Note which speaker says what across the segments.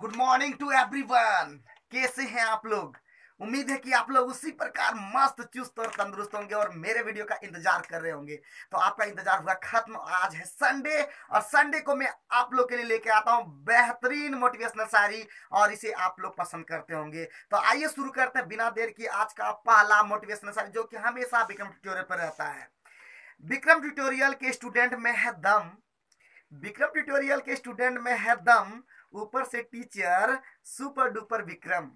Speaker 1: Good morning to everyone कैसे हैं आप लोग? उम्मीद है कि आप लोग उसी प्रकार मस्त, चुस्त और तंदुरुस्त होंगे और मेरे वीडियो का इंतज़ार कर रहे होंगे। तो आपका इंतज़ार हुआ खत्म, आज है संडे और संडे को मैं आप लोग के लिए लेके आता हूँ बेहतरीन मोटिवेशनल शायरी और इसे आप लोग पसंद करते होंगे। तो आइए शुरू करते हैं बिना देर की आज का पहला मोटिवेशनल शायरी जो कि हमेशा विक्रम ट्यूटोरियल पर रहता है। विक्रम ट्यूटोरियल के स्टूडेंट में है दम। विक्रम ट्यूटोरियल के स्टूडेंट में है दम। ऊपर से टीचर सुपर डुपर विक्रम।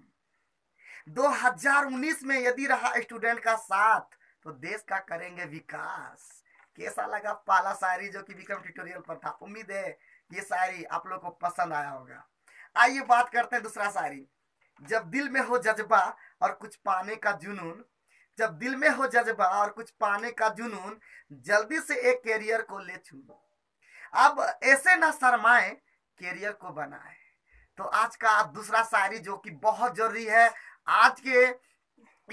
Speaker 1: 2019 में यदि रहा स्टूडेंट का साथ तो देश का करेंगे विकास। कैसा लगा पहला शायरी जो कि विक्रम ट्यूटोरियल पर था? उम्मीद है ये शायरी आप लोग को पसंद आया होगा। आइए बात करते हैं दूसरा शायरी जब दिल में हो जज्बा और कुछ पाने का जुनून, जब दिल में हो जज्बा और कुछ पाने का जुनून, जल्दी से एक कैरियर को ले छू अब ऐसे ना शरमाए कैरियर को बनाए तो आज का दूसरा शायरी जो कि बहुत ज़रूरी है, आज के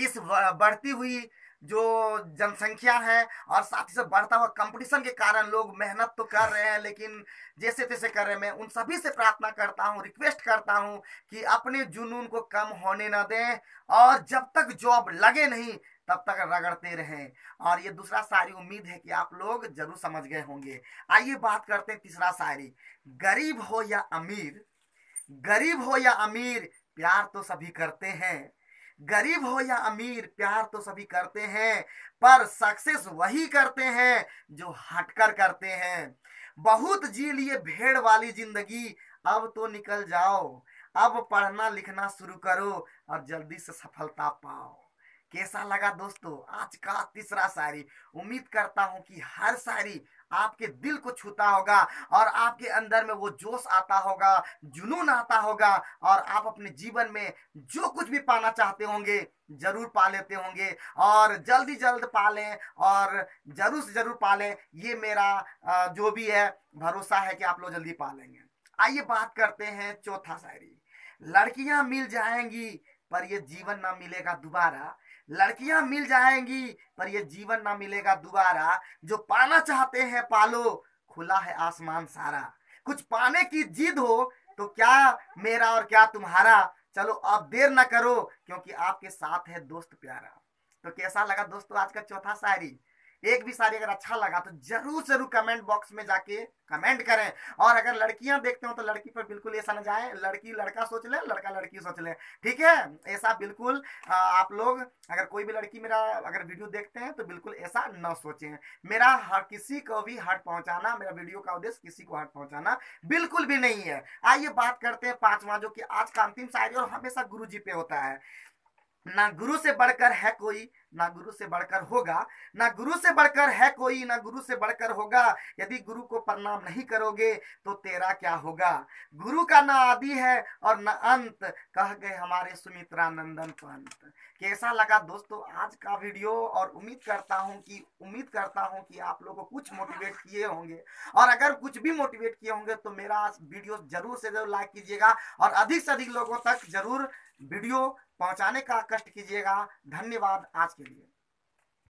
Speaker 1: इस बढ़ती हुई जो जनसंख्या है और साथ ही साथ बढ़ता हुआ कंपटीशन के कारण लोग मेहनत तो कर रहे हैं, लेकिन जैसे तैसे कर रहे हैं, मैं उन सभी से प्रार्थना करता हूँ रिक्वेस्ट करता हूँ कि अपने जुनून को कम होने न दें और जब तक जॉब लगे नहीं, तब तक रगड़ते रहें। और ये दूसरा शायरी उम्मीद है कि आप लोग ज़रूर समझ गए होंगे। आइए बात करते हैं तीसरा शायरी। गरीब हो या अमीर? गरीब हो या अमीर? प्यार तो सभी करते हैं। गरीब हो या अमीर, प्यार तो सभी करते हैं, पर सक्सेस वही करते हैं जो हटकर करते हैं। बहुत जी लिए भेड़ वाली ज़िंदगी, अब तो निकल जाओ, अब पढ़ना लिखना शुरू करो और जल्दी से सफलता पाओ। कैसा लगा दोस्तों? आज का तीसरा शायरी उम्मीद करता हूँ कि हर शायरी आपके दिल को छूता होगा और आपके अंदर में वो जोश आता होगा, जुनून आता होगा और आप अपने जीवन में जो कुछ भी पाना चाहते होंगे, ज़रूर पा लेते होंगे और जल्दी जल्द पा लें और ज़रूर से ज़रूर पा लें। ये मेरा जो भी है, भरोसा है कि आप लोग जल्दी पा लेंगे। आइए बात करते हैं चौथा शायरी लड़कियाँ मिल जाएँगी पर ये जीवन ना मिलेगा दोबारा। लड़कियाँ मिल जाएँगी, पर ये जीवन ना मिलेगा दोबारा। जो पाना चाहते हैं, पालो। खुला है आसमान सारा। कुछ पाने की जिद हो तो क्या मेरा और क्या तुम्हारा? चलो आप देर ना करो, क्योंकि आपके साथ है दोस्त प्यारा। तो कैसा लगा दोस्तों आज का चौथा शायरी? एक भी सारी अगर अच्छा लगा तो ज़रूर ज़रूर कमेंट बॉक्स में जाके कमेंट करें। और अगर लड़कियाँ देखते हो तो लड़की पर बिल्कुल ऐसा ना जाए, लड़की लड़का सोच ले, लड़का लड़की सोच ले। ठीक है? ऐसा बिल्कुल आप लोग अगर कोई भी लड़की मेरा अगर वीडियो देखते हैं तो बिल्कुल ऐसा न सोचें। मेरा हर किसी को भी हट पहुंचाना, मेरा वीडियो का उद्देश्य किसी को हट पहुंचाना बिल्कुल भी नहीं है। आइए बात करते हैं पांचवा, जो कि आज का अंतिम शायरी और हमेशा गुरु जी पे होता है। ना गुरु से बढ़कर है कोई ना गुरु से बढ़कर होगा, ना गुरु से बढ़कर है कोई, ना गुरु से बढ़कर होगा। यदि गुरु को प्रणाम नहीं करोगे तो तेरा क्या होगा? गुरु का ना आदि है और न अंत, कह गए हमारे सुमित्रा नंदन पंत। कैसा लगा दोस्तों आज का वीडियो? और उम्मीद करता हूँ कि, उम्मीद करता हूँ कि आप लोगों को कुछ मोटिवेट किए होंगे। और अगर कुछ भी मोटिवेट किए होंगे तो मेरा वीडियो ज़रूर से ज़रूर लाइक कीजिएगा और अधिक से अधिक लोगों तक ज़रूर वीडियो पहुँचाने का कष्ट कीजिएगा। धन्यवाद आज के लिए